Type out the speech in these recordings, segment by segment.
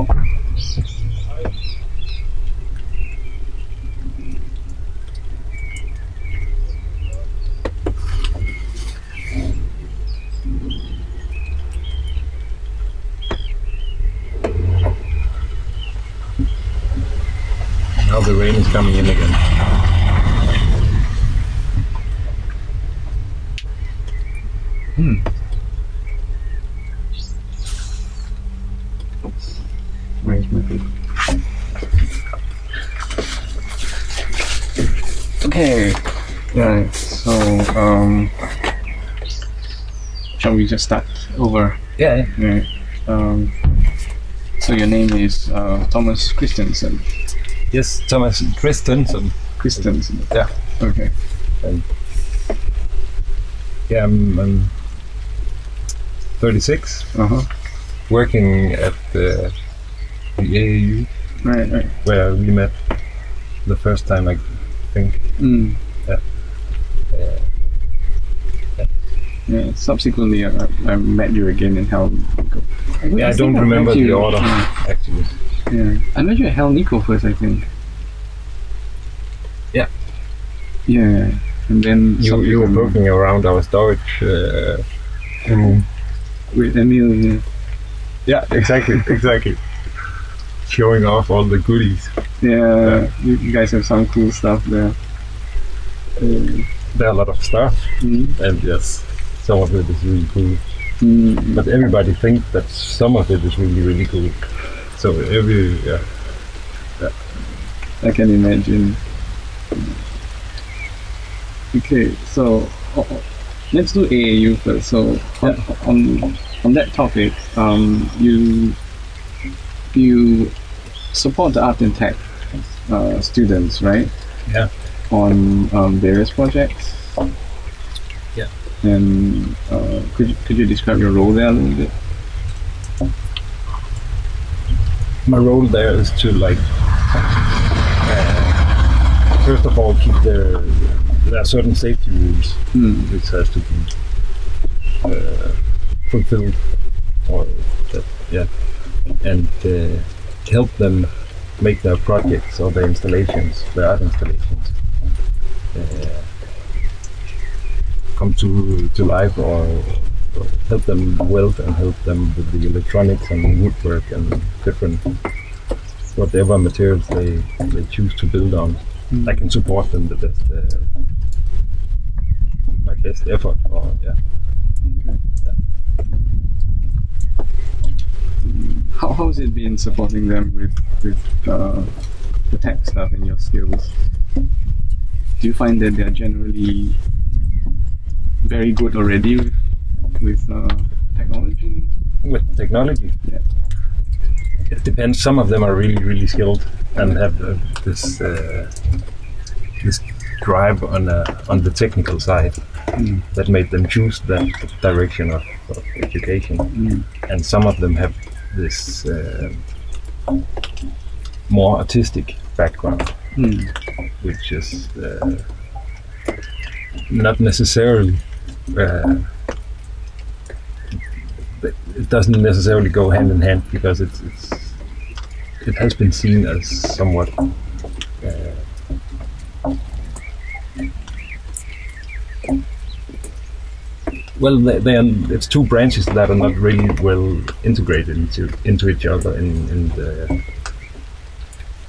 compra just start over? Yeah, Yeah. Um, so your name is uh, Thomas Kristensen. Yes, Thomas Kristensen. Kristensen. Yeah. Okay. Yeah, I'm, I'm 36, Uh huh. working at the, the AAU Right. Right. where we met the first time, I think. Mm. Yeah. Yeah. Subsequently, I, I met you again in Hal9K. Yeah, I think don't remember the order, Yeah. actually. yeah. I met you at Hal9K first, I think. Yeah. Yeah. And then You, you were working around our storage uh, room. with Emil. Yeah. Yeah, exactly, exactly. Showing off all the goodies. Yeah, You, you guys have some cool stuff there. Uh, There are a lot of stuff, mm, and yes, some of it is really cool. mm, But everybody thinks that some of it is really, really cool. So every yeah, I can imagine. Okay, so let's do AAU first. So on, on on that topic, um, you you support the art and tech uh, students, right? Yeah. On um, various projects. And uh, could you, could you describe your role there a little bit? my role there is to like uh, first of all keep the there are certain safety rules Hmm. which has to be uh, fulfilled or that, yeah and uh, help them make their projects or their installations their art installations uh, come to to life or, or help them weld and help them with the electronics and woodwork and different whatever materials they, they choose to build on. I can support them the best uh, my best effort or yeah. How how's it been supporting them with with uh, the tech stuff and your skills? Do you find that they're generally very good already with, with uh, technology? with technology. Yeah. It depends. Some of them are really, really skilled and have uh, this uh, this drive on uh, on the technical side Mm. that made them choose that direction of, of education. Mm. And some of them have this uh, more artistic background, Mm. which is uh, not necessarily. Uh, it doesn't necessarily go hand in hand because it's, it's it has been seen as somewhat uh, well they, they are, it's two branches that are not really well integrated into into each other in, in the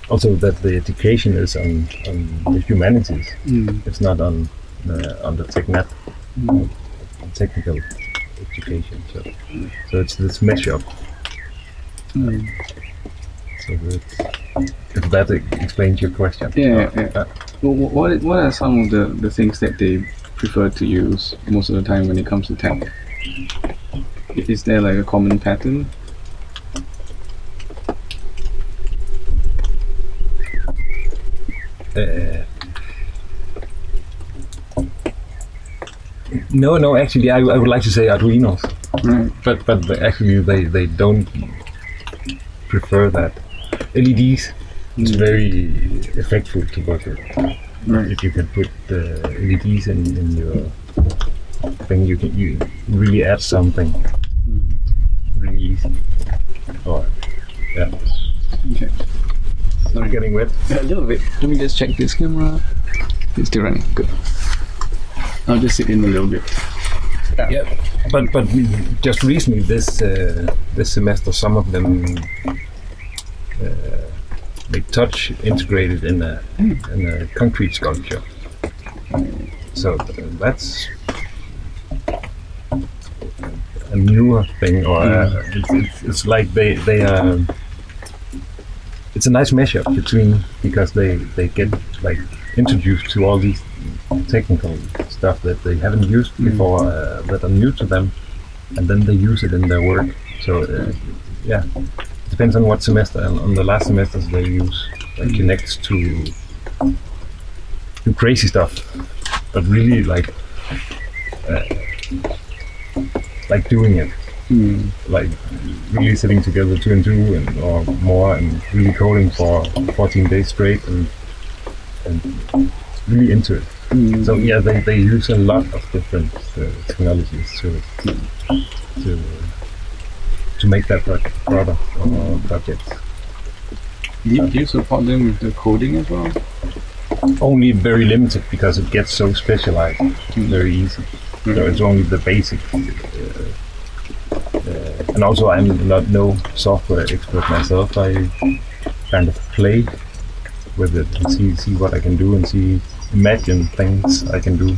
also that the education is on, on the humanities Mm. it's not on uh, on the technet Mm. Technical education so so it's this mashup Mm. so that if that explains your question Yeah, Uh, yeah. uh, Well, what what are some of the, the things that they prefer to use most of the time when it comes to tech? Is there like a common pattern? Uh, no, no. Actually, I, I would like to say Arduinos, Right. but but actually they they don't prefer that. LEDs is Mm. very effectful to work with. Right. If you can put the LEDs in, in your thing, you can you really add something Mm. really easy. Or Yeah. Okay. Sorry, getting wet. A little bit. Let me just check this camera. It's still running. Good. I'll just sit in a little bit. Yeah, but but just recently this uh, this semester, some of them uh, they touch integrated in a in a concrete sculpture. So that's a newer thing, or uh, it's, it's, it's like they they are. It's a nice measure between because they they get like introduced to all these technical stuff that they haven't used before uh, that are new to them, and then they use it in their work. So uh, yeah, depends on what semester. And on the last semesters they use like Kinects to do crazy stuff, but really like uh, like doing it Mm. like really sitting together two and two and or more and really coding for 14 days straight and and really into it. Mm. So yeah, they, they use a lot of different uh, technologies to to to make that pro- product or project. Do you, do you support them with the coding as well? Only very limited because it gets so specialized very easy. So it's only the basic. Uh, uh, and also, I'm not no software expert myself. I kind of play with it and see see what I can do and see imagine things I can do,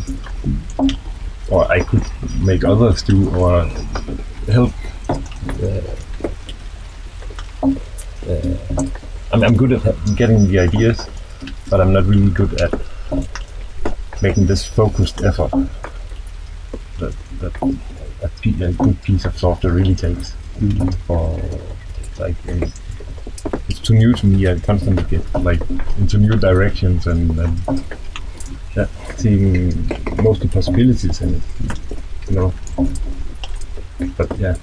or I could make others do, or help. Uh, uh, I'm, I'm good at getting the ideas, but I'm not really good at making this focused effort that that a, a good piece of software really takes. Mm. For like, uh, it's too new to me. I constantly get like into new directions and, and yeah, seeing mostly possibilities in it. You know. But yeah,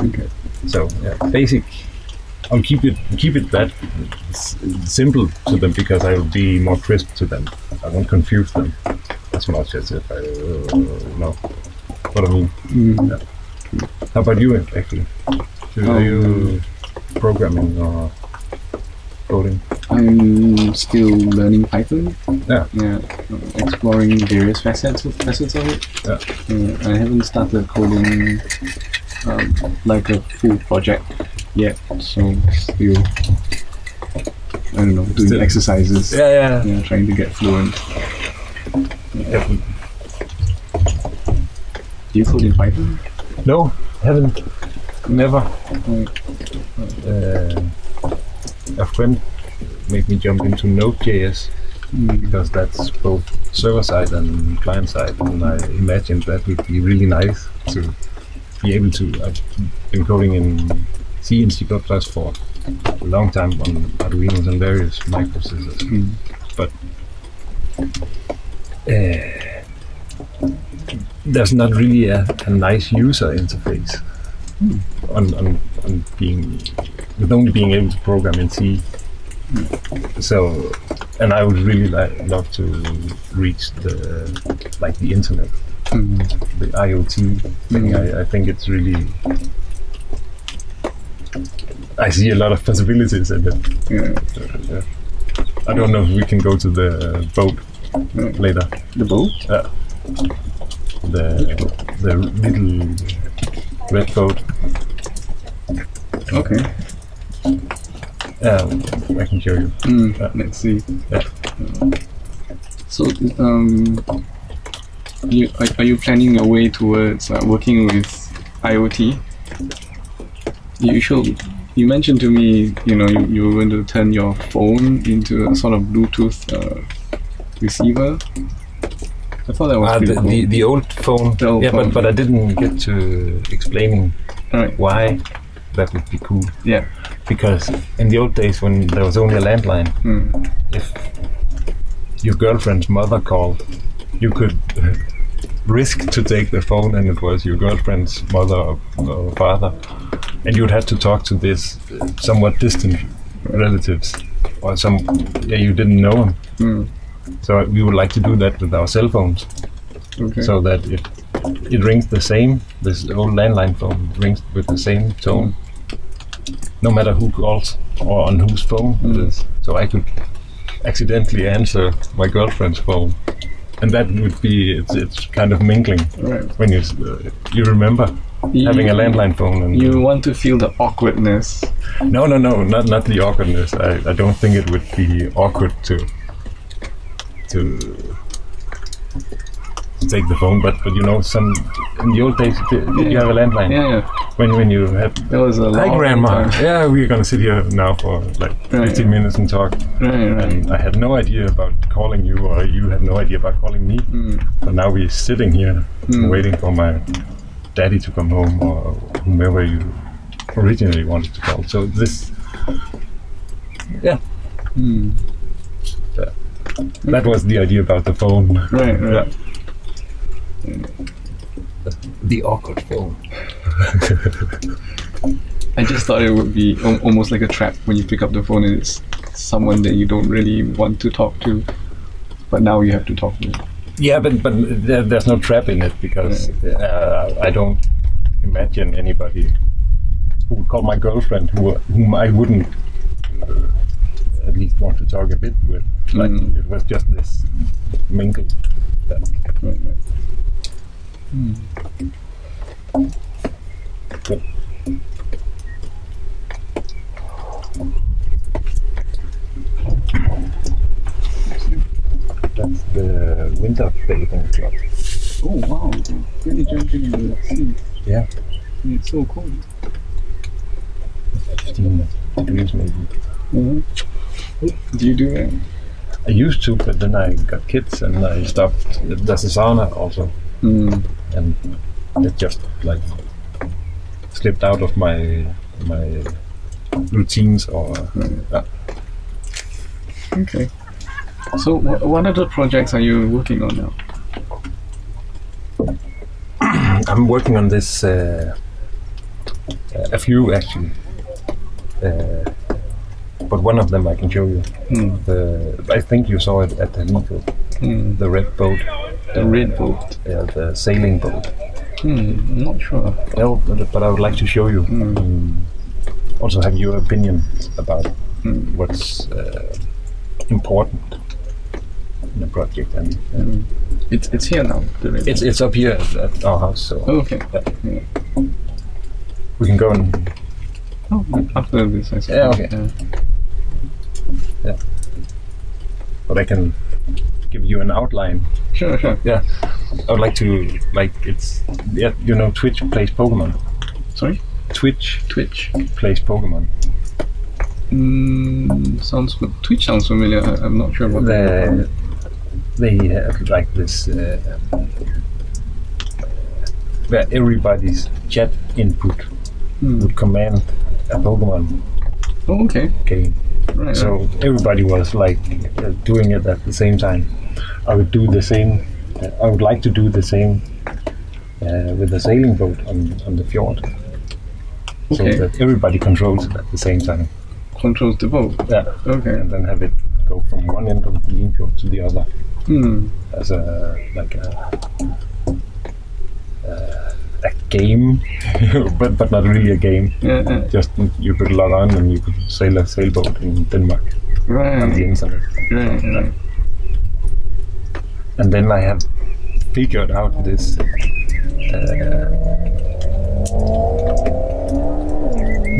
Okay. so yeah, basic. I'll keep it keep it that simple to them because I will be more crisp to them. I won't confuse them as much as if I uh, know what I mean. Mm. How about you actually? Do Um, you programming or coding? I'm still learning Python. Yeah. Yeah. uh, Exploring various facets of, facets of it. Yeah. Uh, I haven't started coding um, like a full project yet, so still I don't know doing Still- exercises. Yeah, Yeah, Yeah, trying to get fluent. yeah. Do you code in Python? No, haven't. Never. Right. Uh, a friend made me jump into Node.js Mm. because that's both server side and client side, and I imagined that would be really nice to be able to. I've been coding in C and C++ for a long time on Arduinos and various microprocessors, Mm. but uh, there's not really a, a nice user interface on, on, on being with only being able to program in C. So, and I would really like, love to reach the like the internet, Mm. the IoT thing. I, I think it's really. I see a lot of possibilities in it. Yeah. Uh, yeah. I don't know if we can go to the boat Right. later. The boat? The the little red boat. Okay. Um, I can show you. Mm. Yeah. Let's see. Yeah. So, um, you are, are you planning your way towards uh, working with IoT? You should. You mentioned to me, you know, you, you were going to turn your phone into a sort of Bluetooth uh, receiver. I thought that was Ah, the, cool. the, the old phone. The old yeah, phone. but but I didn't get to explaining Right. why that would be cool. Yeah. Because in the old days when there was only a landline, Mm. if your girlfriend's mother called, you could risk to take the phone and it was your girlfriend's mother or, or father. And you'd have to talk to this somewhat distant relatives or some, yeah, you didn't know them. Mm. So we would like to do that with our cell phones Okay. so that it, it rings the same, this old landline phone rings with the same tone. No matter who calls or on whose phone it Mm. is. So I could accidentally answer my girlfriend's phone, and that would be it's, it's kind of mingling Right. when you uh, you remember having a landline phone and You want to feel the awkwardness. no no no not not the awkwardness. I, I don't think it would be awkward to to take the phone, but but you know some in the old days you have a landline Yeah, yeah. when when you had That was a long Grandma. time. Yeah, we're gonna sit here now for like Right, 15 yeah. minutes and talk. Right, right. And I had no idea about calling you, or you had no idea about calling me. Mm. But now we're sitting here Mm. waiting for my daddy to come home, or whomever you originally wanted to call. So this, yeah, Mm. that was the idea about the phone. Right, right. The awkward phone. I just thought it would be al- almost like a trap when you pick up the phone and it's someone that you don't really want to talk to, but now you have to talk to. Yeah, but but there, there's no trap in it because uh, I don't imagine anybody who would call my girlfriend who whom I wouldn't uh, at least want to talk a bit with. Like Mm. it was just this mingle. That, Right, that's the winter bathing club. Oh wow, really jumping in the sea. Yeah, It's so cold. 15 degrees maybe. hmm Do you do that? I used to, but then I got kids and I stopped. There's a sauna also, Mm. And it just like slipped out of my my routines or. Okay. So, wh- what other projects are you working on now? I'm working on this uh, a few actually, uh, but one of them I can show you. Mm. The I think you saw it at the Nico, Mm. the red boat, The red boat. uh, the sailing boat. Hmm. I'm not sure. But but I would like to show you. Mm. Um, also, have your opinion about Mm. what's uh, important in the project, and, Mm. It's it's here now. It's it's up here at, at our house, so okay. Yeah. Yeah. we can go and Oh, after this, I suppose. Yeah, okay. but I can give you an outline. Sure, sure. Yeah, I would like to like it's yeah you know Twitch plays Pokemon. Sorry. Twitch Twitch. plays Pokemon. Mm, sounds Twitch sounds familiar. I, I'm not sure what The, they have like this uh, where everybody's chat input Hmm. would command a Pokemon Oh, okay. game. Right. So everybody was like uh, doing it at the same time. I would do the same. Uh, I would like to do the same uh, with the sailing boat on, on the fjord, so that everybody controls it at the same time. Controls the boat. Yeah, Okay. and then have it go from one end of the fjord to the other Hmm. as a like a uh, a game, but but not really a game. Yeah, yeah. Just you could log on and you could sail a sailboat in Denmark on the internet. Right. Right. and then I have figured out this uh,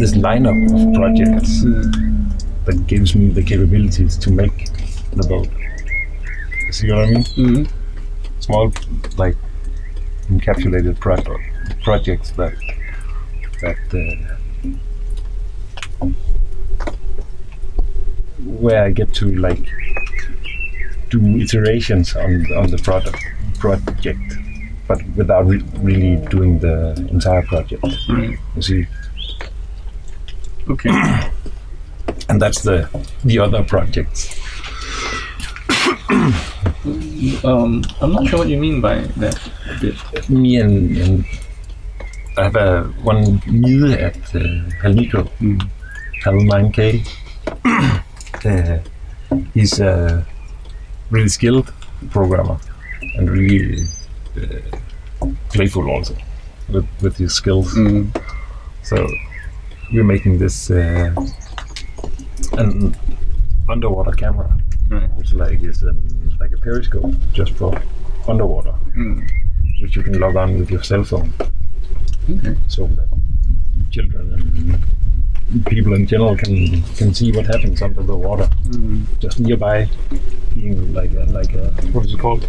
this lineup of projects Hmm. that gives me the capabilities to make the boat. See what I mean? Hmm. Small, like encapsulated pro- projects but, that uh, where I get to like do iterations on on the product project, but without re- really doing the entire project. You see, Okay. and that's the the other projects. um, I'm not sure what you mean by that. Me and, and I have a one mide at uh, Hal9K, Mm. 9K. uh, he's a really skilled programmer and really uh, playful also with with his skills. Mm. So we're making this uh, an underwater camera, Right. which like is an, like a periscope just for underwater, Mm. which you can log on with your cell phone, Okay. so that children and people in general can can see what happens under the water, Mm. just nearby, being like a, like a what is it called?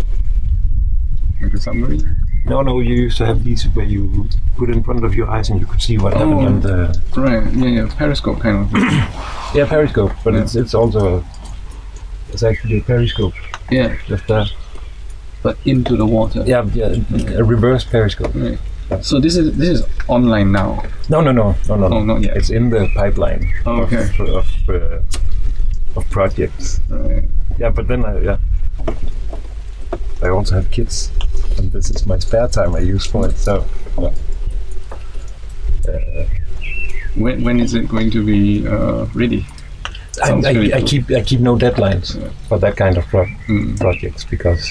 Like a submarine. No, no, you used to have these where you put in front of your eyes and you could see what happened Oh. on the Right. Yeah. Yeah. Periscope kind of. thing. yeah periscope, but Yeah. it's it's also a, it's actually a periscope yeah. just uh, But into the water. yeah yeah a reverse periscope. Right. So this is this is online now. No, no, no, no, no, no. Oh, not yet. It's in the pipeline Oh, okay. of of, uh, of projects. Right. Yeah, but then I yeah I also have kids, and this is my spare time I use for it. So. Yeah. Uh, When when is it going to be uh, ready? I, I, I keep I keep no deadlines Yeah. for that kind of pro- Mm. projects because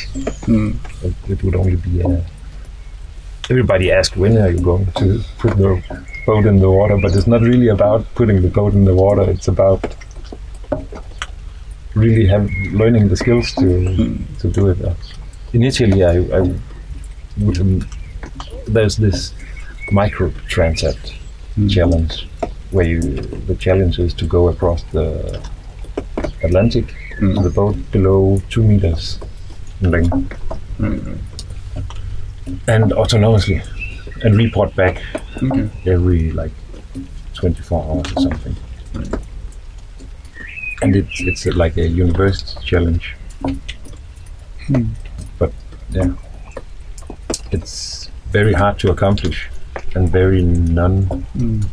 Mm. it, it would only be. Uh, everybody asks when are you going to put the boat in the water, but it's not really about putting the boat in the water. It's about really have learning the skills to Mm. to do it. Initially, I, I would. Um, there's this micro transat Mm. challenge where you the challenge is to go across the Atlantic Mm. to the boat below two meters in length Right. And autonomously and report back Okay. every like 24 hours or something Right. and it's it's uh, like a university challenge Hmm. but yeah it's very hard to accomplish and very non Mm.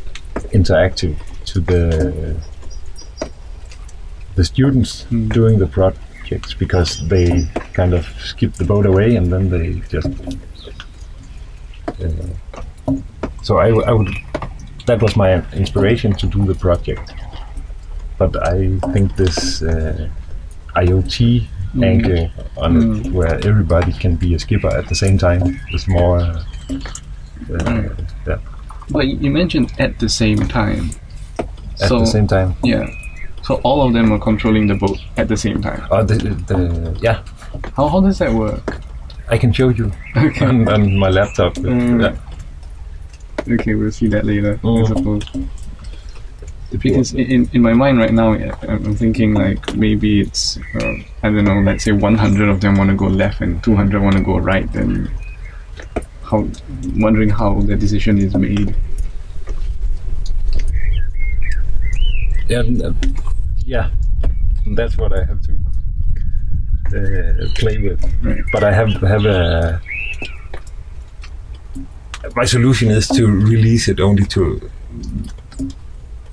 interactive to the the students Mm. doing the projects because they kind of skip the boat away and then they just so I, I would that was my inspiration to do the project but I think this uh, IoT Mm. angle on it Mm. where everybody can be a skipper at the same time is more uh, uh, Right. yeah, But you mentioned at the same time. at so the same time yeah. So all of them are controlling the boat at the same time. Uh, the, the, yeah, How how does that work? I can show you Okay. on, on my laptop. Mm. Yeah. Okay, we'll see that later. I Mm. suppose. Because in, in, my mind right now, I'm I'm thinking like maybe it's uh, I don't know. Let's say 100 of them want to go left and 200 want to go right. Then how wondering how the decision is made. Yeah, uh, yeah, that's what I have to uh, play with. Right. But I have have a. My solution is to release it only to,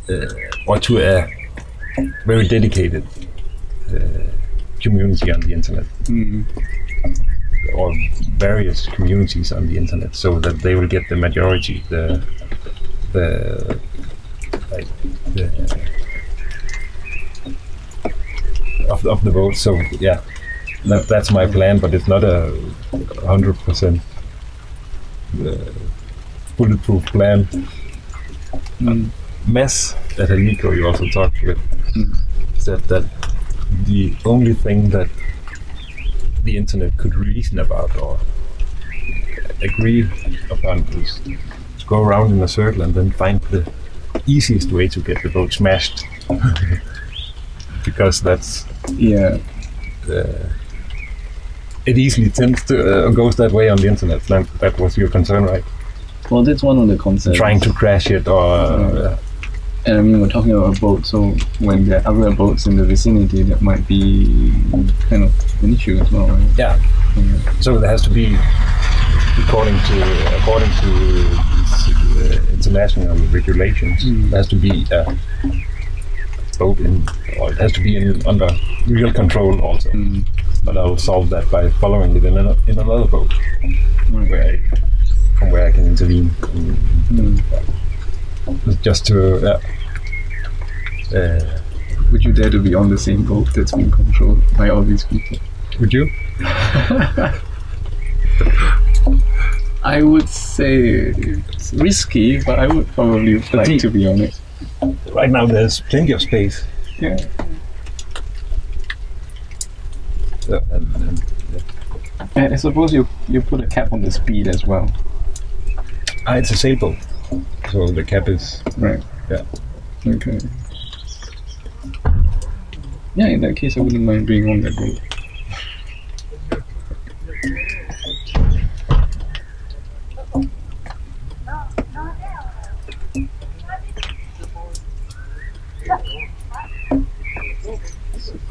uh, or to a very dedicated uh, community on the internet. Mm. or various communities on the internet so that they will get the majority the the like the of, of the vote. so yeah that, that's my plan but it's not a hundred percent uh, bulletproof plan Mm. mess that Nico you also talked with Mm. said that the only thing that the internet could reason about or agree upon is to go around in a circle and then find the easiest way to get the boat smashed because that's Yeah. uh, it easily tends to uh, goes that way on the internet that, that was your concern right Well, that's one of the concerns. trying to crash it or uh, And I mean, we're talking about a boat, so when there are other boats in the vicinity, that might be kind of an issue as well, right? yeah Yeah. So there has to be, according to according to these, uh, international regulations, Mm. there has to be a boat in, or it has to be in under real control also. Mm. But I'll solve that by following it in, an, in another boat, Right. where I, from where I can intervene, Mm. just to. Uh, uh, Would you dare to be on the same boat that's being controlled by all these people? would you? I would say it's risky, but I would probably like the- to be on it. right now there's plenty of space. Yeah. And, and, And I suppose you you put a cap on the speed as well. ah, it's a sailboat, so the cap is Right. Yeah. Okay. Yeah, in that case, I wouldn't mind being on that boat.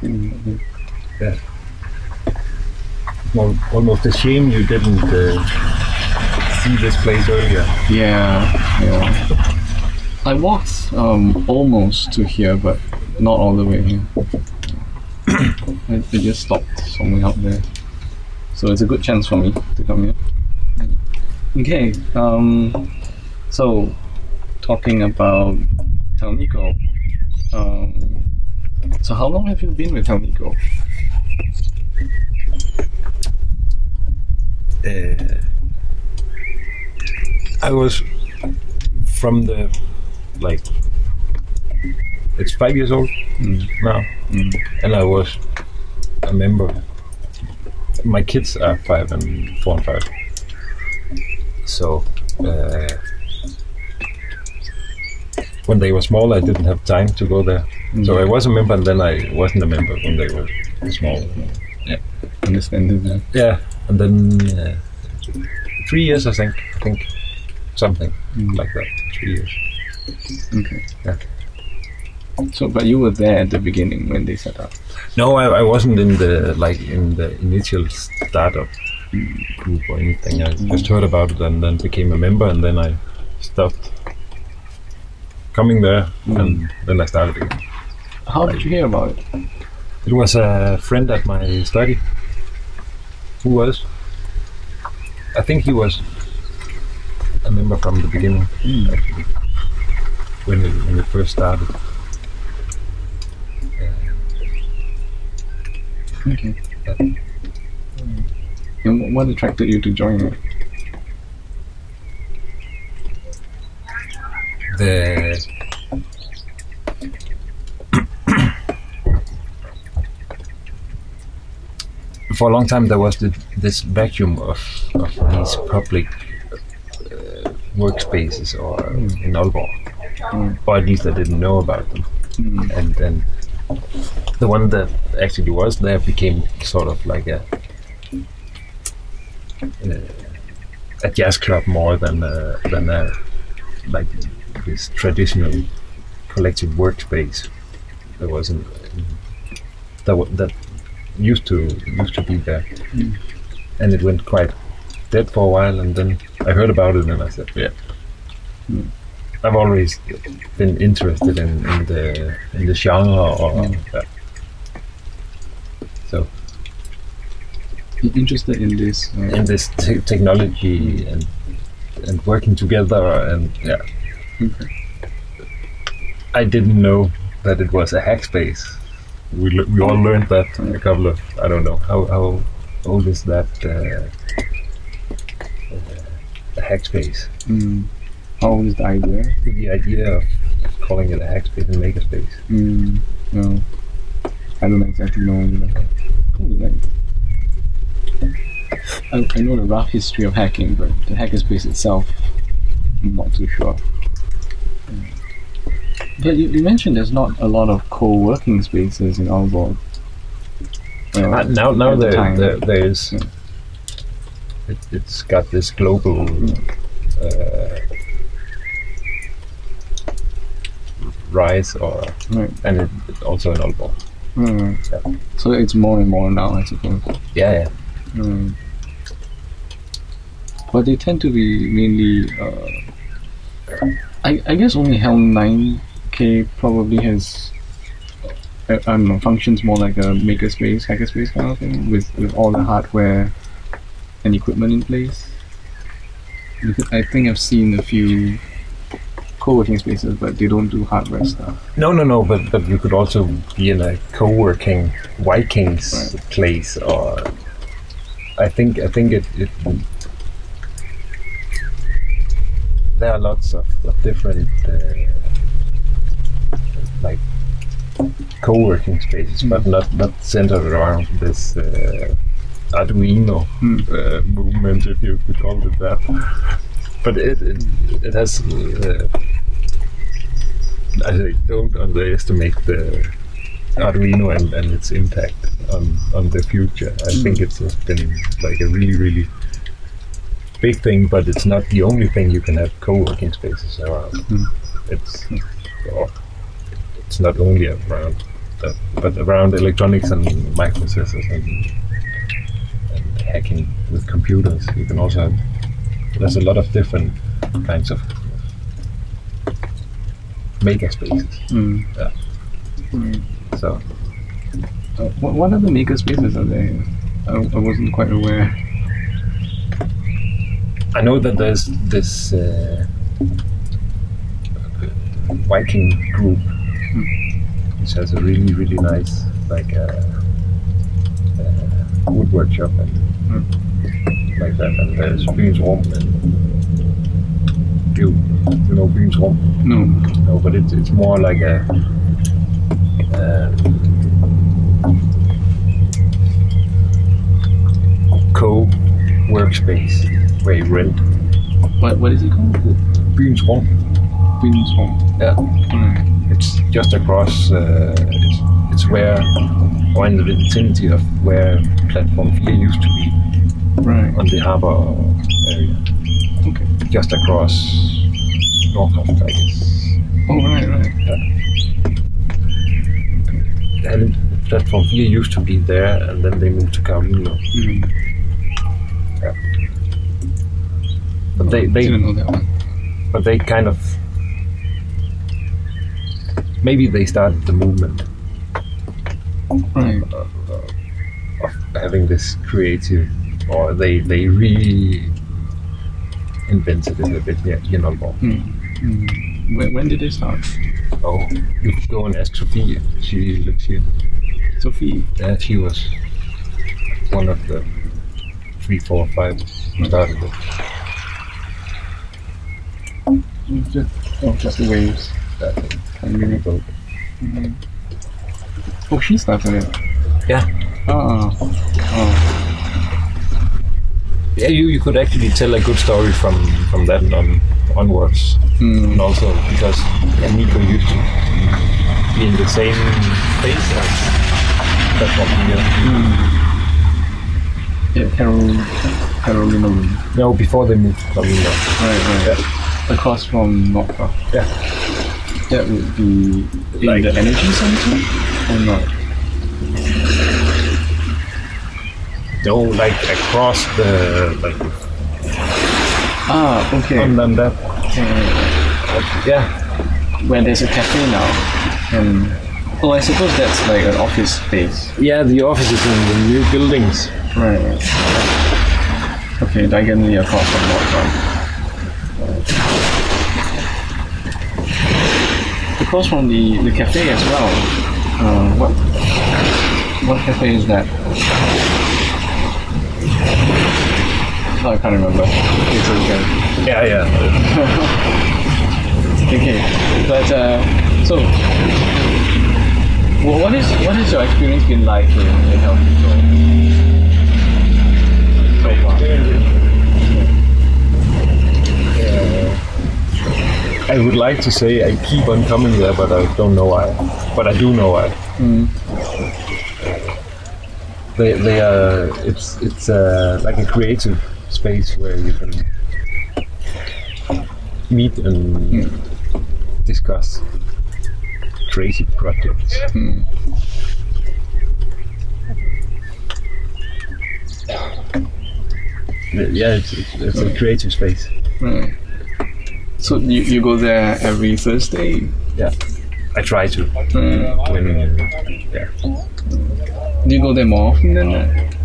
Mm, al- almost a shame you didn't uh, see this place earlier. Yeah, yeah. I walked um, almost to here, but not all the way here. I, I just stopped somewhere out there. So it's a good chance for me to come here. Okay, um, so talking about Hal9K. Um, so how long have you been with Hal9K? Uh, I was from the like it's five years old Mm. now, Mm. and I was a member. My kids are five and four and five, so uh, when they were small, I didn't have time to go there. So I was a member, and then I wasn't a member when they were small. Yeah, understand Yeah, and then uh, three years, I think. I think something Mm. like that. Three years. Okay. Yeah. So, but you were there at the beginning when they set up. No, I, I wasn't in the like in the initial startup group or anything. I just heard about it and then became a member, and then I stopped coming there, and then I started again. How did you hear about it? It was a friend at my study who was. I think he was a member from the beginning, actually, when it, when it first started. Okay. Yeah. Hmm. And what attracted you to join it? The for a long time there was the, this vacuum of, of these public uh, workspaces or in Aalborg, Mm. or at least I didn't know about them. Mm. and then the one that actually was there became sort of like a uh, a jazz club more than a, than a like this traditional collective workspace that wasn't that that used to used to be there Mm. and it went quite dead for a while and then I heard about it and I said yeah Mm. I've always been interested in, in the in the genre or Mm. so interested in this? Uh, in this te- technology and and working together and yeah okay. I didn't know that it was a hack space we, we all learned that a couple of I don't know how, how old is that uh, uh, hack space Mm. How old is the idea? the idea of calling it a hack space and makerspace Mm. No. I don't exactly know either. Cool, like, I, I know the rough history of hacking, but the hackerspace itself, I'm not too sure. But you, you mentioned there's not a lot of co-working spaces in Aalborg. Well, Uh, now, now at the there, there's Yeah. it, it's got this global uh, rise, or Right. and it, also in Aalborg. Mm. Yeah. So it's more and more now, I suppose. Yeah, yeah. Mm. But they tend to be mainly. Uh, I, I guess only Helm 9K probably has. I don't know, functions more like a makerspace, hackerspace kind of thing, with, with all the hardware and equipment in place. Because I think I've seen a few co-working spaces, but they don't do hardware stuff. No, no, no. But but you could also be in a co-working Vikings place, or I think I think it. it there are lots of, of different uh, co-working spaces, but not not centered around this uh, Arduino uh, movement, if you could call it that. But it it, it has. Uh, I don't underestimate the Arduino and, and its impact on, on the future. I think it's just been like a really really big thing, but it's not the only thing you can have co-working spaces around. It's well, it's not only around that, but around electronics and microprocessors and, and hacking with computers. You can also have there's a lot of different kinds of maker spaces. Mm. Yeah. Mm. So Uh, what, what other maker spaces are there? I, I wasn't quite aware. I know that there's this uh, Viking group which has a really really nice like uh, uh, wood workshop and like that and there's Rum and you you know Byens Rum No. no but it's it's more like a um, co workspace where you rent What, what is it called? Byens Rum Queen's Home. yeah Right. It's just across. Uh, it's, it's where, or in the vicinity of where platform 4 used to be Right. on the harbor area. Okay. Just across Nordkraft, I guess. Oh, right, right. And platform 4 used to be there, and then they moved to Carolino. Mm. But they, they, didn't know that one. but they kind of. Maybe they started the movement Right. of, of having this creative, or they they re invented it a bit. Yeah, you know. Mm. Mm. When, when did they start? Oh, you could go and ask Sophie. She lives here. Sophie. Yeah, she was one of the three, four, five who started it. Just, oh, just the waves. That And really boat. Mhm. Oh, she started it. Yeah. Oh. Oh. Yeah, you, you could actually tell a good story from from that on onwards, Mm. and also because yeah, Nico used to be in the same place as that one here. Yeah, Carol, Carolina. No, before they moved to Carolina. Right, right. Across from Nordkraft. Yeah. That would be in Like- the energy center or not? No, like across the like Ah, okay. on on that. Uh, Yeah, where there's a cafe now, and oh, I suppose that's like an office space. yeah. The office is in the new buildings. Right. Okay, diagonally across from Nordkraft. Across from the, the cafe as well. Uh, what what cafe is that? Oh, I can't remember. It's okay. Yeah, yeah. Okay, but uh, so wha- what is what has your experience been like in, in Healthy So far. I would like to say I keep on coming there, but I don't know why. But I do know why. Mm. They, they are. It's it's uh, like a creative space where you can meet and discuss crazy projects. Mm. Yeah, it's, it's, it's a creative space. Right. So you, you go there every Thursday? Yeah, I try to Mm. when yeah. Do you go there more often than that?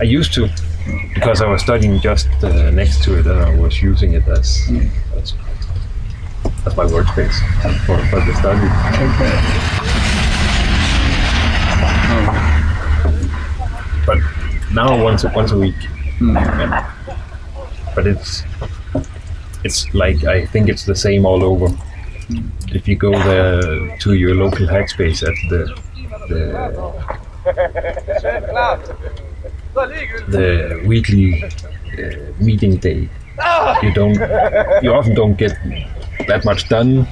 I used to because I was studying just uh, next to it and I was using it as as, as my workspace for, for the study. Okay. Oh. But now once a, once a week. Mm. Yeah. But it's it's like I think it's the same all over. if you go there to your local hackspace at the the the weekly uh, meeting day, you don't you often don't get that much done,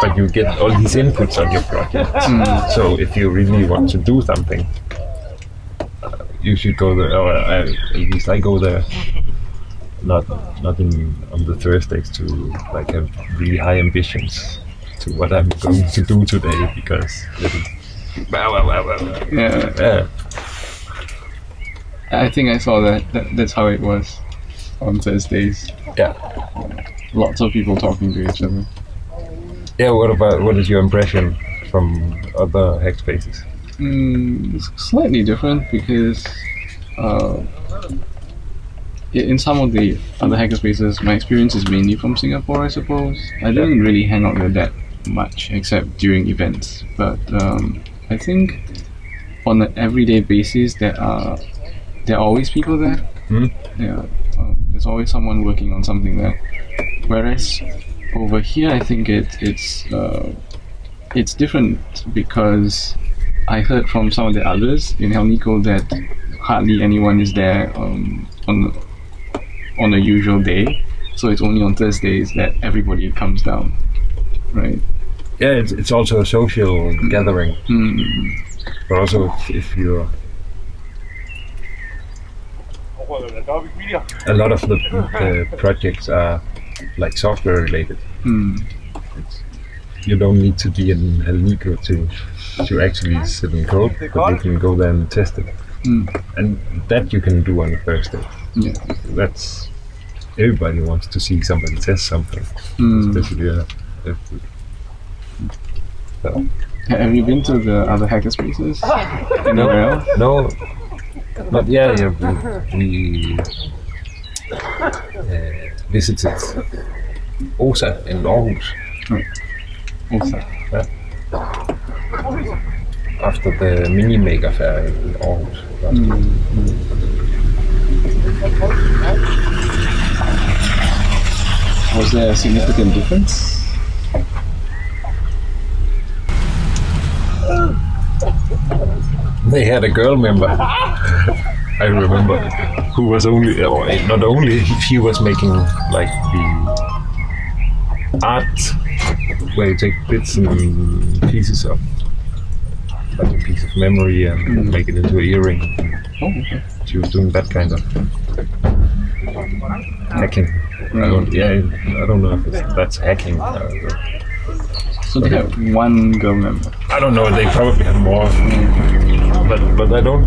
but you get all these inputs on your project. So if you really want to do something, uh, you should go there. Or uh, at least I go there. Not not in on the Thursdays to like have really high ambitions to what I'm going to do today because. Yeah, yeah. I think I saw that. that. That's how it was on Thursdays. Yeah. Lots of people talking to each other. Yeah, what about what is your impression from other hack spaces? Mm, it's slightly different because uh, in some of the other hackerspaces, my experience is mainly from Singapore, I suppose. I didn't really hang out there that much except during events. But um, I think on an everyday basis, there are there are always people there. Hmm? Yeah, um, there's always someone working on something there. Whereas over here, I think it, it's uh, it's different because I heard from some of the others in Hal9K that hardly anyone is there um, on on a usual day. So it's only on Thursdays that everybody comes down, right? Yeah, it's, it's also a social gathering, Mm. but also if, if you're a lot of the, the projects are like software related. Mm. You don't need to be in Hal9K to to actually sit and code, but you can go there and test it, Mm. and that you can do on a Thursday. Yeah. That's everybody wants to see somebody test something, Mm. especially uh, if, so. Have you been to the other hackerspaces? Anywhere else? No, but yeah, yeah we, we uh, visited Osa in Aarhus Also. After the Mini Maker Faire in Aarhus. last Was there a significant difference? They had a girl member. I remember who was only, or not only, she was making like the art where you take bits and pieces of like a piece of memory and make it into an earring. Oh, okay. She was doing that kind of hacking. I don't, yeah, I don't know if it's, that's hacking. Uh, So they have one girl member. I don't know. They probably have more, but but I don't.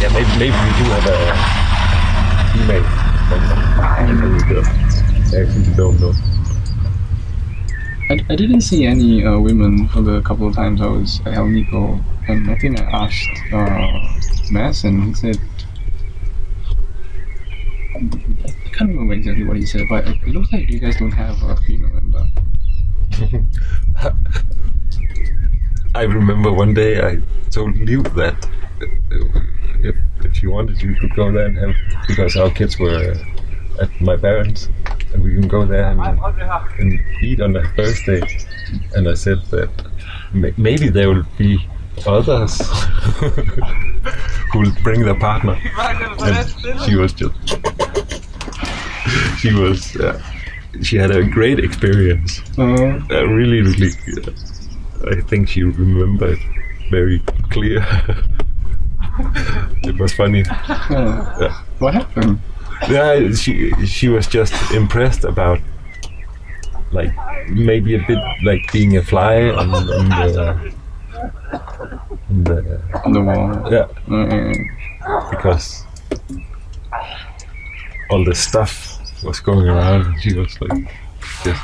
Yeah, maybe maybe we do have a female. I actually don't know. I, I didn't see any uh, women for the couple of times I was at Hal9K, and I think I asked uh, Mass, and he said, I can't remember exactly what he said, but it, looks like you guys don't have a female member. I remember one day I told Liu that uh, if, if she wanted, you could go there and have because our kids were at my parents, and we can go there and, and eat on a Thursday. And I said that maybe there will be others who will bring their partner. And she was just she was uh, she had a great experience. Uh, Uh, really, really. Uh, I think she remembered very clear. it was funny. uh, Yeah. what happened? Yeah, she she was just impressed about like maybe a bit like being a fly on, on the on the On the wall. yeah Uh, because all the stuff was going around and she was like just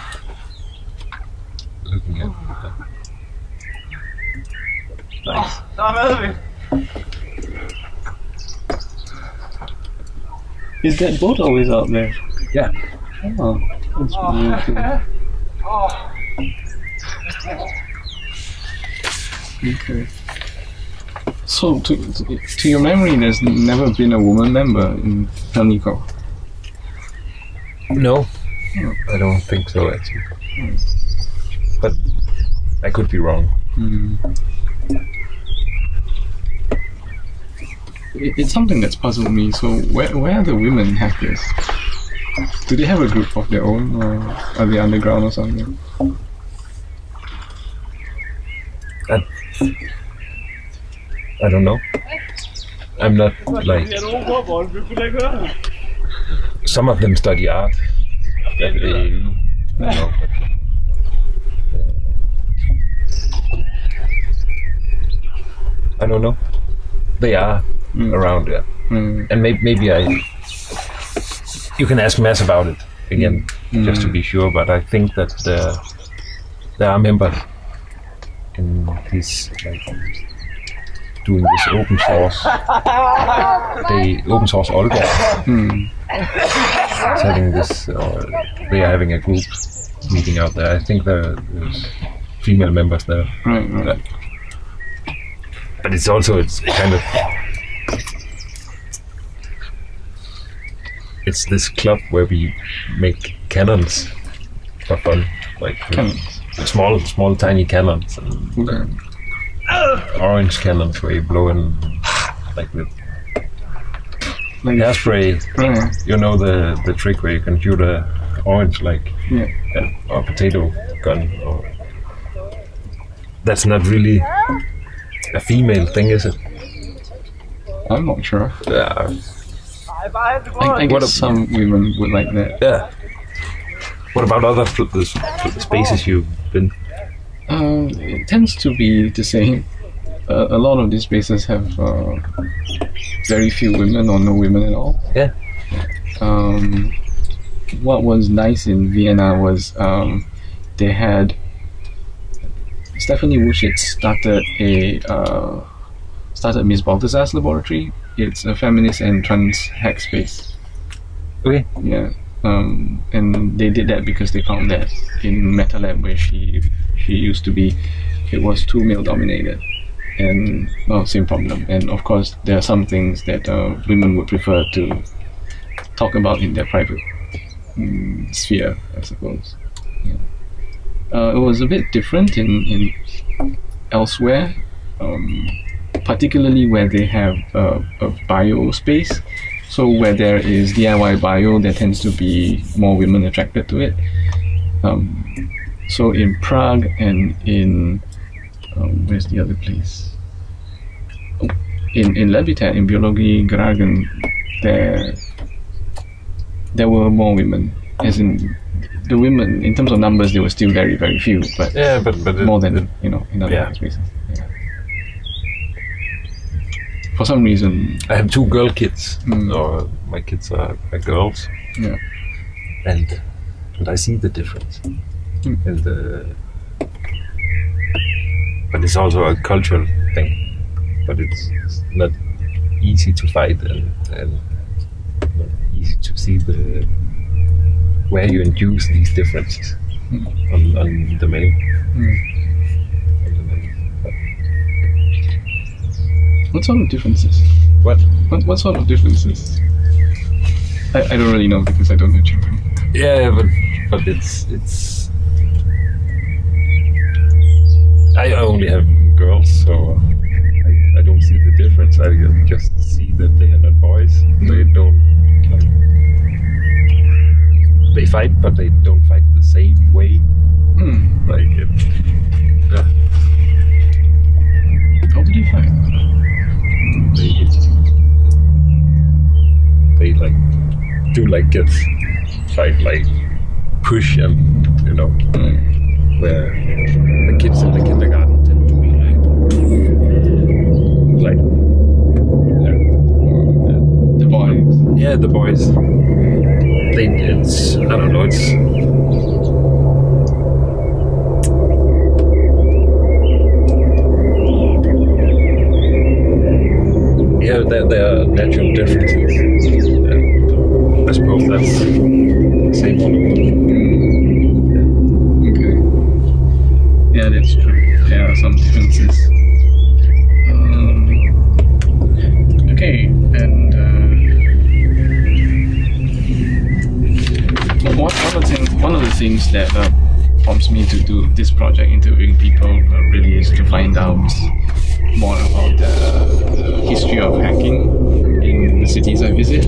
looking at it. Nice. Is that boat always out there? Yeah. Oh, that's really cool. Okay. So, to, to, to your memory, there's never been a woman member in Hal9K. No, I don't think so actually. But I could be wrong. Mm. It, it's something that's puzzled me. So where where are the women hackers? Do they have a group of their own, or are they underground or something? I I don't know. I'm not like some of them study art. They, you know, uh, I don't know. They are Mm. around, yeah. Mm. And maybe, maybe I. You can ask Mass about it again, just to be sure. But I think that uh, there are members in this like doing this open source. They open source Olga Mm. is having this. Uh, they are having a group meeting out there. I think there, there's female members there. Right, right. but it's also it's kind of it's this club where we make cannons for fun like Cannons. small small tiny cannons and Okay. orange cannons where you blow in like with Like, hairspray right. you know the the trick where you can shoot a orange like Yeah. uh, or potato gun or that's not really a female thing is it I'm not sure. yeah I, I What guess a- some women would like that. Yeah. What about other pl- the, s- spaces you've been? Uh, it tends to be the same. Uh, a lot of these spaces have uh, very few women or no women at all. Yeah. Um, what was nice in Vienna was um, they had Stephanie Wuschitz started a uh, started Miss Baltazar's laboratory. It's a feminist and trans hack space. Okay. Yeah. Um, and they did that because they found that in MetaLab where she she used to be, it was too male dominated, and well, same problem. And of course, there are some things that uh, women would prefer to talk about in their private mm, sphere, I suppose. Yeah. Uh, it was a bit different in in elsewhere, um, particularly where they have uh, a bio space. So where there is DIY bio, there tends to be more women attracted to it. Um, so in Prague and in um, where's the other place? Oh, in in Levitat, in Biologigaragen, there there were more women. As in the women, in terms of numbers, they were still very very few, but Yeah, but but more than you know in other Yeah. spaces. Yeah. For some reason, I have two girl kids, Mm. or my kids are, are girls, yeah. and and I see the difference. Mm. And the, but it's also a cultural thing. But it's, it's not easy to fight and and not easy to see the where you induce these differences Mm. on, on the male. Mm. What sort of differences? What? What, what sort of differences? I, I don't really know because I don't have children. Yeah, but but it's it's. I only have girls, so I, I don't see the difference. I just see that they are not boys. They don't. Like, they fight, but they don't fight the same way. Hmm. Like it. Yeah, How did you fight? They like do like kids fight, like push and you know. Where the kids in the kindergarten tend to be like, like, The boys. yeah, the boys. They, it's, I don't know, it's. Yeah, are natural differences. That's same over. Okay. Yeah, that's true. There are some differences. Um, okay, and uh, one, one of the things one of the things that uh, prompts me to do this project, interviewing people, uh, really is to find out more about the, the history of hacking in the cities I visit.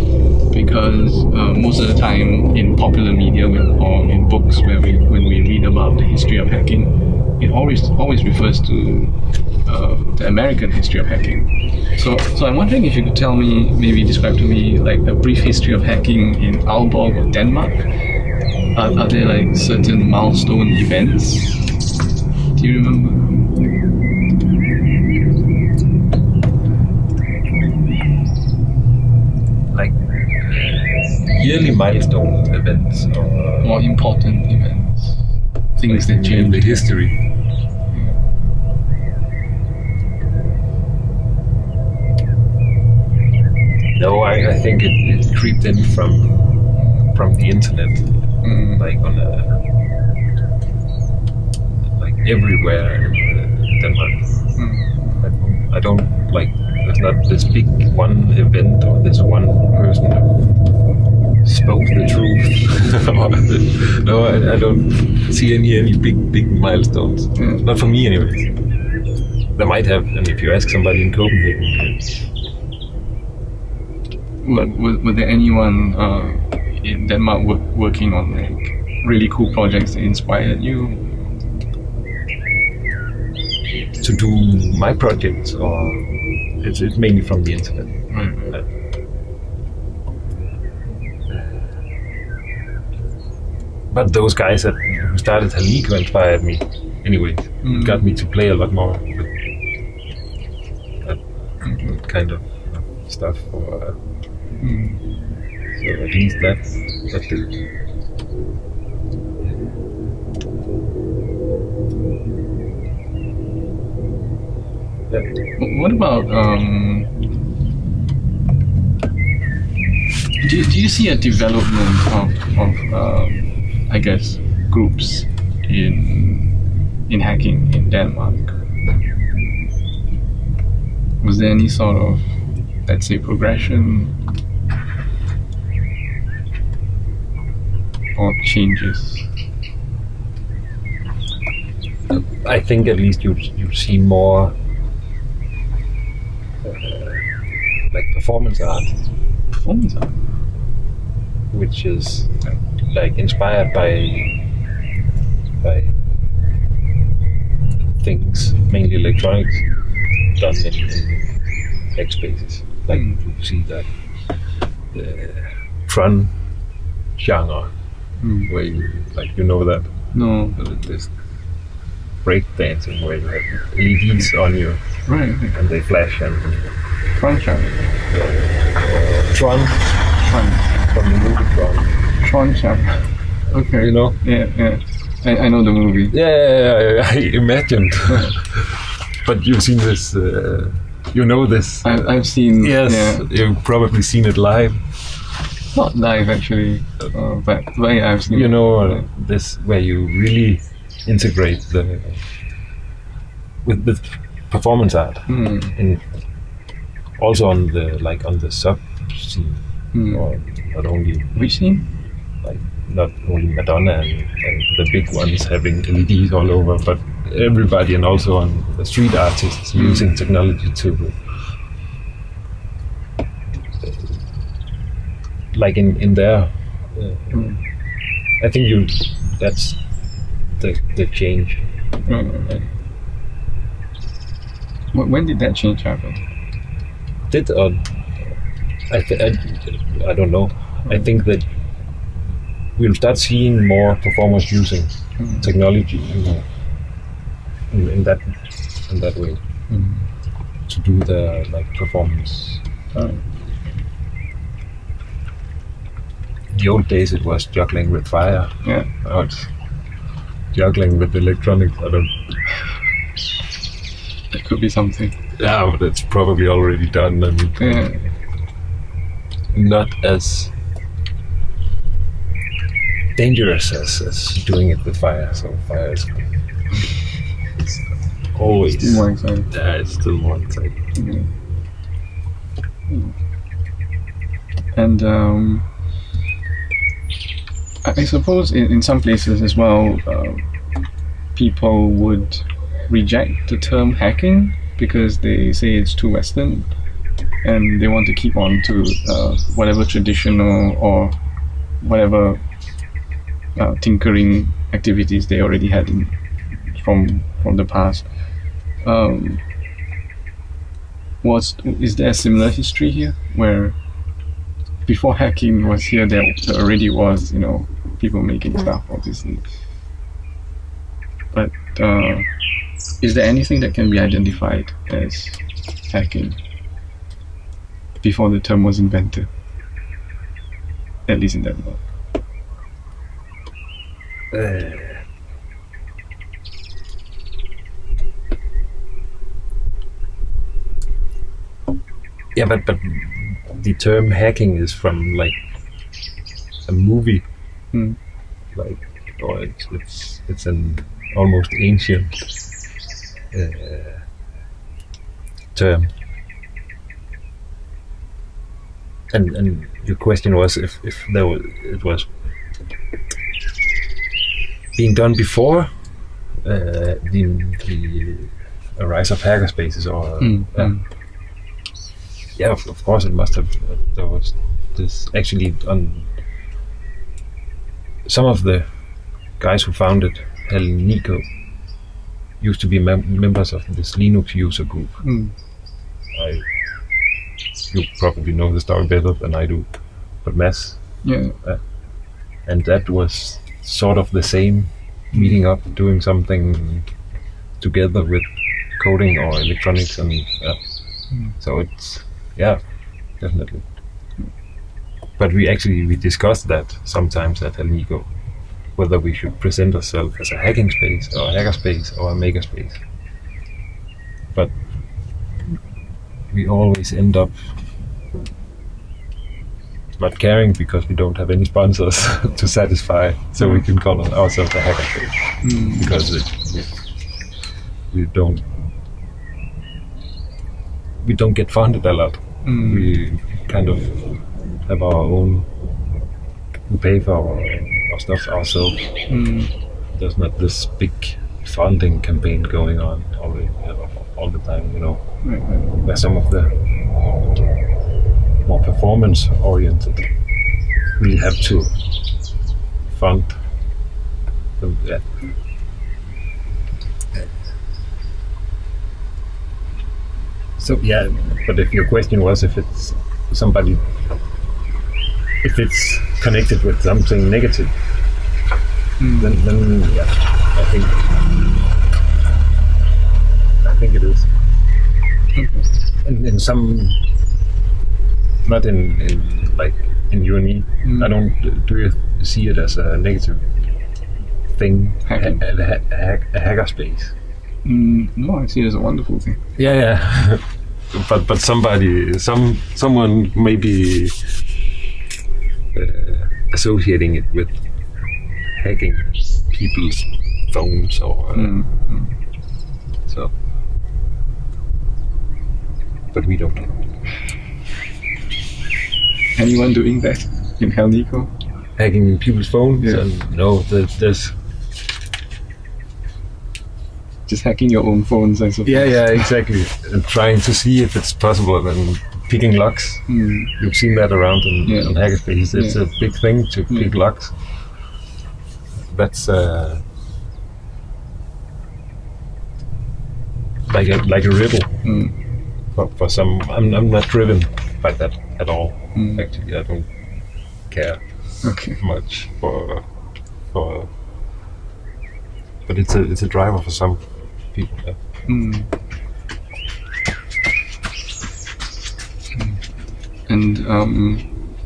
Because uh, most of the time in popular media or in books where we when we read about the history of hacking, it always always refers to uh, the American history of hacking. So, so I'm wondering if you could tell me, maybe describe to me like a brief history of hacking in Aalborg or Denmark. Are, are there like certain milestone events? Do you remember? Yearly milestone events or More important events? Things that in the change. history. No, I, I think it, it creeped in from from the internet, Mm, like on a like everywhere in uh, Denmark. mm, I I don't like. There's not this big one event or this one person spoke the truth. No, I, I don't see any any big big milestones. Mm. Not for me, anyway. They might have, and if you ask somebody in Copenhagen, But was, was there anyone uh, in Denmark wo- working on like really cool projects that inspired you? to do my projects, or it's, it's mainly from the internet. Right. But those guys that who started Hal9K inspired me. Anyway, Mm. it got me to play a lot more. That kind of stuff. Or, uh, Mm. so at least that that did. Yeah. What about um? Do you, do you see a development of of um, I guess groups in in hacking in Denmark? Was there any sort of let's say progression or changes? I think at least you you see more uh, like performance art, Performance art? which is like inspired by by things mainly electronics done in, in X spaces. Like Mm. you see that the Tron genre Mm. where you like you know that No, this break dancing where you have LEDs on you right, and they flash and Tron Chan. Tron Tron. from the movie Tron. Tron Chan. Okay. You know? Yeah, yeah. I, I know the movie. Yeah, yeah, yeah, I imagined. but you've seen this. Uh, you know this. I, I've seen. yes, Yeah, you've probably seen it live. not live actually, uh, but, but yeah, I've seen. You it. know uh, this where you really integrate the with the performance art Hmm. and also on the like on the sub scene Hmm. or not only Which scene? Like not only Madonna and, and the big ones having LEDs all over, but everybody and also on the street artists Mm. using technology to like in in there. Uh. I think you that's the the change. Wh- When did that change happen? Did uh, I, th- I I don't know. I think that we'll start seeing more performers using Hmm. technology in, in, in that in that way Hmm. to do the like performance. Right. The old days, it was juggling with fire. Yeah. Now it's juggling with electronics. I don't. That could be something. Yeah, but it's probably already done and Yeah. not as dangerous as, as doing it with fire. So fire is it's always Still more exciting. yeah, it's still more exciting. Yeah. And um, I I suppose in, in some places as well, uh, people would reject the term hacking because they say it's too Western and they want to keep on to uh, whatever traditional or whatever uh, tinkering activities they already had in, from from the past. Um, was is there a similar history here where before hacking was here there, there already was you know people making stuff obviously. But uh, is there anything that can be identified as hacking before the term was invented at least in that Denmark Uh, yeah, but but the term hacking is from like a movie, Hmm. like or it's it's it's an almost ancient uh, term. And and your question was if if there was it was being done before uh, the the rise of hackerspaces or Mm, yeah, mm. yeah of, of course it must have uh, there was this actually on some of the guys who founded Hell Nico used to be mem- members of this Linux user group. Mm. I you probably know the story better than I do, but Mass yeah and that was sort of the same meeting up doing something together with coding or electronics and uh, Mm. so it's yeah definitely. But we actually we discussed that sometimes at Hal9K whether we should present ourselves as a hacking space or a hacker space or a maker space. But we always end up not caring because we don't have any sponsors to satisfy, so we can call ourselves a hacker space Mm. because it, we don't we don't get funded a lot. Mm. We kind of have our own. We pay for our, our stuff ourselves. Mm. There's not this big funding campaign going on all the, all the time, you know Right, right. where some of the more performance oriented We have to fund. Yeah. So yeah, but if your question was if it's somebody, if it's connected with something negative, Mm. then then yeah, I think I think it is Okay. in, in some not in, in like in you and me Mm. i don't do you see it as a negative thing Hacking. a, a, a, hack, a hacker space Mm, no, I see it as a wonderful thing. yeah yeah but but somebody some someone may be uh, associating it with hacking people's phones or uh, Mm. Mm. so but we don't Anyone doing that in Hal9K? hacking people's phones Yeah. and no there's, Just hacking your own phones, I suppose. yeah yeah exactly and trying to see if it's possible and picking locks Mm. you've seen that around in, Yeah. in hackerspaces it's Yeah. a big thing to Yeah. pick locks that's uh, like a like a riddle Mm. for, for some I'm, I'm not driven by that at all Mm. actually I don't care Okay. much for for but it's a it's a driver for some people yeah. Mm. And um,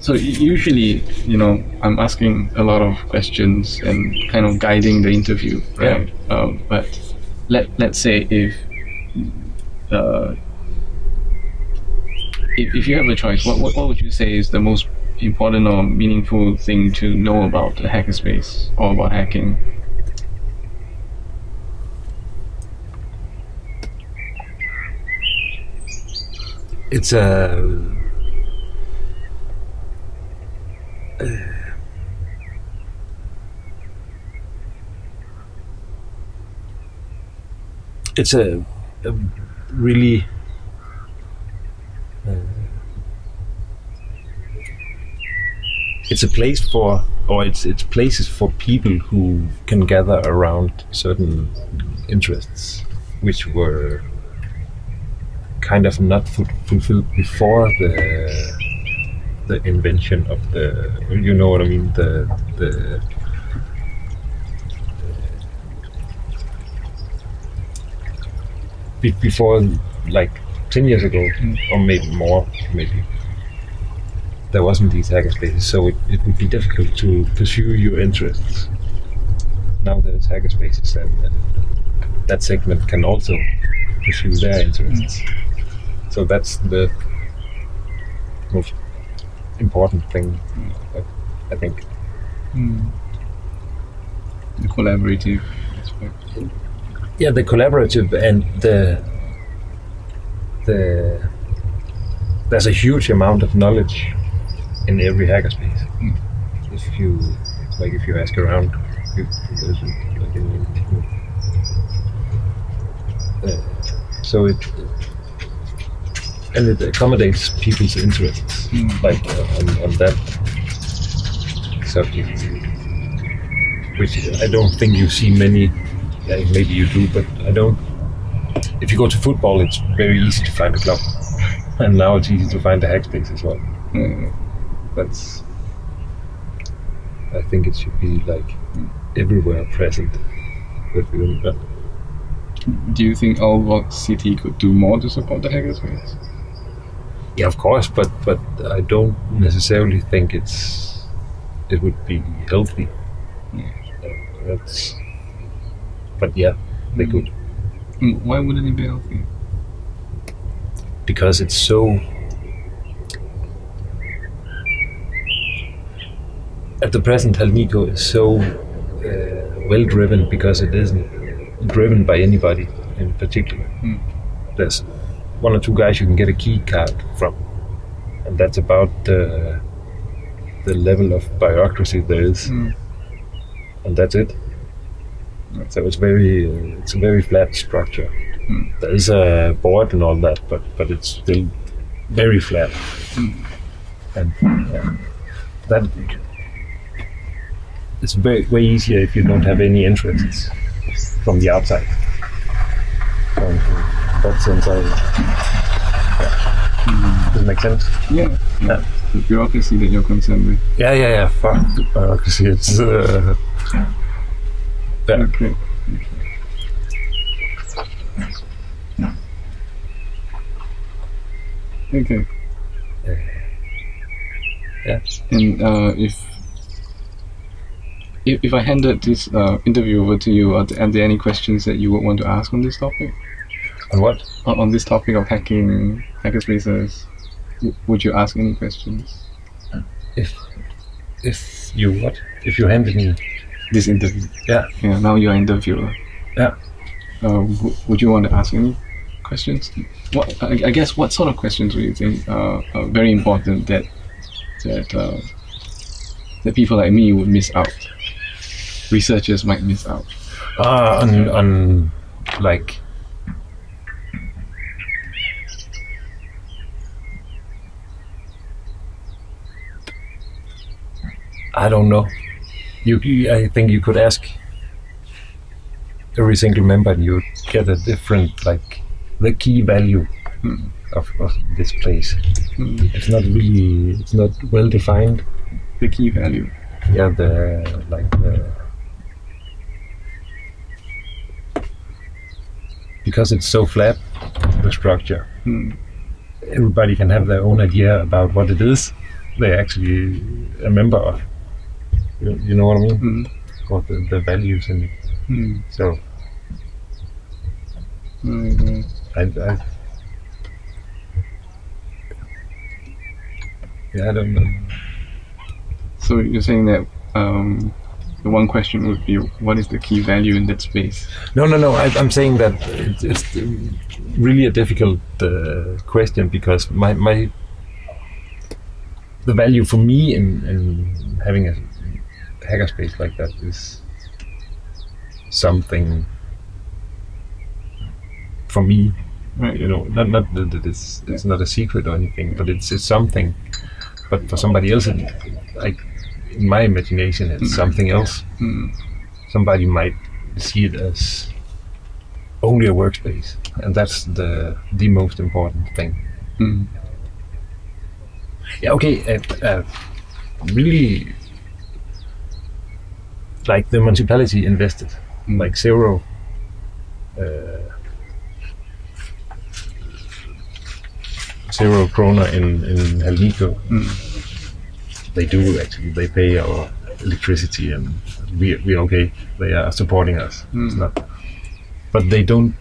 so usually, you know, I'm asking a lot of questions and kind of guiding the interview, right? Um, but let let's say if uh, if, if you have a choice, what, what what would you say is the most important or meaningful thing to know about a hackerspace or about hacking? it's a it's a, a really it's a place for or it's it's places for people who can gather around certain interests which were kind of not fu- fulfilled before the the invention of the you know what I mean? The the be- before like 10 years ago mm. or maybe more maybe there wasn't these hackerspaces so it, it would be difficult to pursue your interests now there's hackerspaces and, and that segment can also pursue their interests so that's the most important thing I, I think Mm. The collaborative aspect. yeah the collaborative and the the there's a huge amount of knowledge in every hackerspace Mm. if you like if you ask around you, there's like in, uh, so it and it accommodates people's interests Mm. like uh, on, on that subject. Which I don't think you see many maybe you do but I don't if you go to football it's very easy to find a club. And now it's easy to find a hackspace as well. Uh, that's I think it should be like everywhere present with you but do you think Aalborg City could do more to support the hackerspace? yeah of course but but I don't necessarily think it's it would be healthy Yeah. Uh, that's but yeah they Mm. could Mm, Why wouldn't it be healthy? because it's so at the present Hal9K is so uh, well driven because it isn't driven by anybody in particular Mm. there's one or two guys you can get a key card from and that's about the the level of bureaucracy there is Mm. and that's it so it's very uh, it's a very flat structure Mm. there is a board and all that but but it's still very flat Mm. and yeah, that it's very way easier if you don't have any interests from the outside in that sense I yeah. does it make sense Yeah. Yeah. The bureaucracy that you're concerned with. yeah yeah yeah fuck the bureaucracy it's uh, yeah. Okay. Okay. Yeah. And uh, if if if I handed this uh, interview over to you, are there, are there any questions that you would want to ask on this topic? on what On, on this topic of hacking hackerspaces, would you ask any questions? if if you what if you handed me This interview. yeah Yeah. Now you're interviewer. yeah Uh, w- would you want to ask any questions? What I, I guess what sort of questions would you think uh, are very important that that uh, that people like me would miss out? Researchers might miss out. uh, on on like I don't know. You, I think you could ask every single member, and you get a different like the key value Hmm. of, of this place. Mm, It's not really, it's not well defined. The key value. Yeah, the like the because it's so flat, the structure. Mm, Everybody can have their own idea about what it is they're actually a member of. You, you know what I mean? mm, Or the, the values in it. mm. So right. I, I yeah, I don't know. So you're saying that um, the one question would be, what is the key value in that space? No, no, no. I, I'm saying that it's, it's really a difficult uh, question because my my the value for me in, in having a hackerspace like that is something for me Right. you know not not that it is it's not a secret or anything but it's it's something but for somebody else it, like in my imagination it's something else Mm. somebody might see it as only a workspace and that's the the most important thing Mm. yeah okay uh, uh, really like the municipality invested Mm. like zero uh, zero krona in in Hal9K. Mm. They do actually. They pay our electricity, and we we okay. They are supporting us. Mm. not, but they don't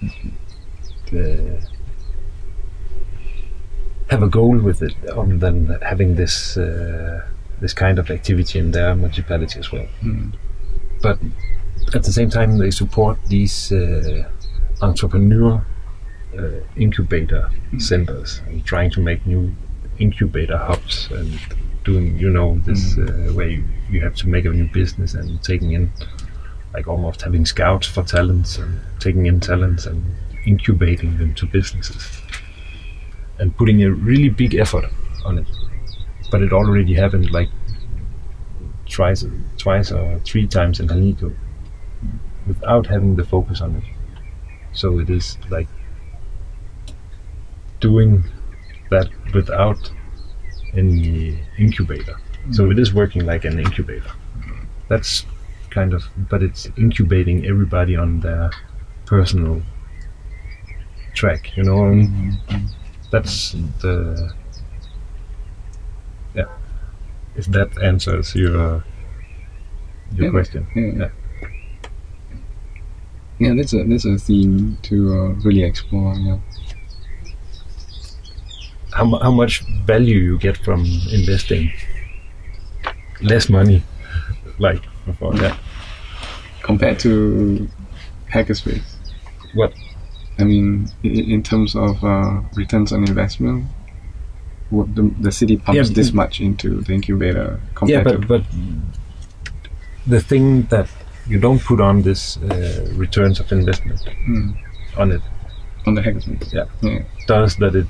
uh, have a goal with it, other than having this uh, this kind of activity in their municipality as well. Mm. But at the same time, they support these uh, entrepreneur uh, incubator centers and trying to make new incubator hubs and doing, you know, this uh, where you, you have to make a new business and taking in, like almost having scouts for talents and taking in talents and incubating them to businesses and putting a really big effort on it. But it already happened like twice, twice or three times in Hal9K without having the focus on it. So it is like doing that without any incubator. So it is working like an incubator. That's kind of, but it's incubating everybody on their personal track. You know, what I mean? Mm. that's the yeah. If that answers your your Yeah. question, Yeah. Yeah. Yeah, that's a that's a theme to uh, really explore. Yeah. How how much value you get from investing? Less money, like before. Yeah. Compared to hackerspace. What? I mean, in, in terms of uh, returns on investment, what the, the city pumps Yeah, this much into the incubator Yeah, but to but the thing that you don't put on this uh, returns of investment Mm. on it on the hackerspace. Yeah. Yeah. does that it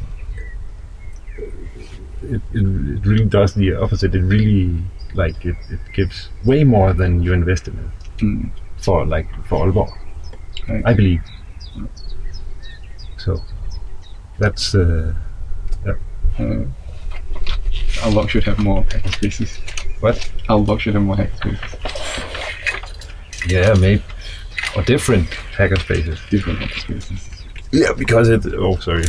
it, it, it really does the opposite. It really like it, it gives way more than you invest in Mm. for like for Aalborg. Right. I believe. So that's uh, Uh, Outlook should have more hacker spaces. what Outlook should have more hacker spaces. yeah maybe or different hacker spaces. Different hacker spaces. Yeah, because it. Oh, sorry.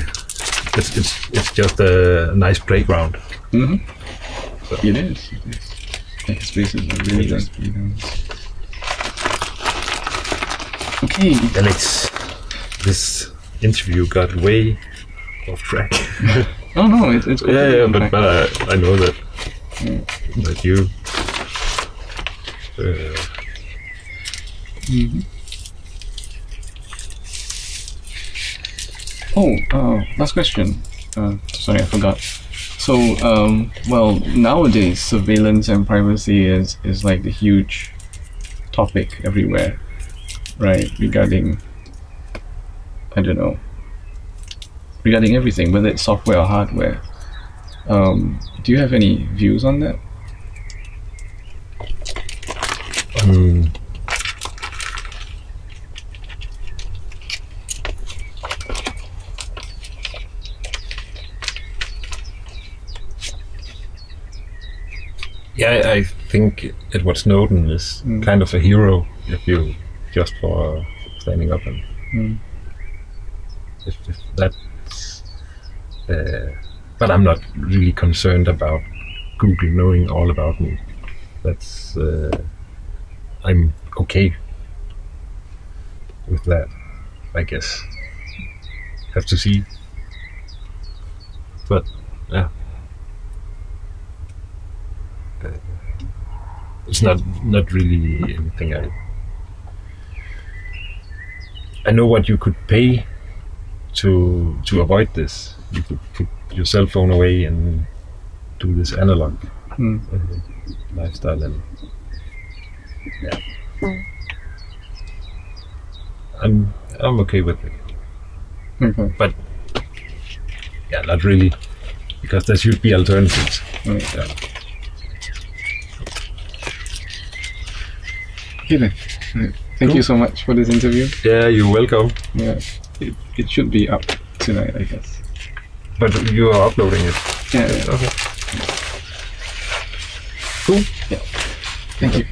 It's it's it's just a nice playground. Mm-hmm. It is. It is. Hackerspaces are really It nice. Okay. Alex, this interview got way off track. Oh no, it's it's yeah, yeah, but, but I, I know that Mm. that you. Uh, Mhm. Oh, uh, last question. Uh, sorry, I forgot. So, um, well, nowadays surveillance and privacy is is like the huge topic everywhere, right? Regarding, I don't know, regarding everything, whether it's software or hardware. Um, do you have any views on that? um, yeah, I, think Edward Snowden is Mm. kind of a hero if you just for standing up and Mm. if, if that's. Uh, but I'm not really concerned about Google knowing all about me. That's uh, I'm okay with that, I guess. Have to see. But yeah, it's not not really anything I. I know what you could pay to to avoid this. You could put your cell phone away and do this analog Mm. lifestyle and yeah. Mm. I'm I'm okay with it. Okay. But yeah, not really. Because there should be alternatives. Right. Yeah. Kidding. Thank cool. you so much for this interview. Yeah, you're welcome. Yeah, it, it should be up tonight, I guess. But you are uploading it. Yeah. yeah. Okay. Cool. Yeah. Thank you.